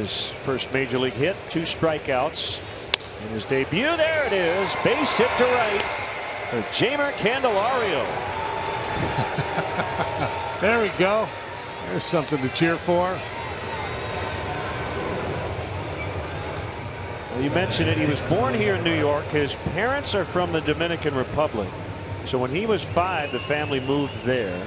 his first major league hit, two strikeouts in his debut. There it is, base hit to right for Jeimer Candelario. there we go. There's something to cheer for. You mentioned it. He was born here in New York. His parents are from the Dominican Republic. So when he was five, the family moved there.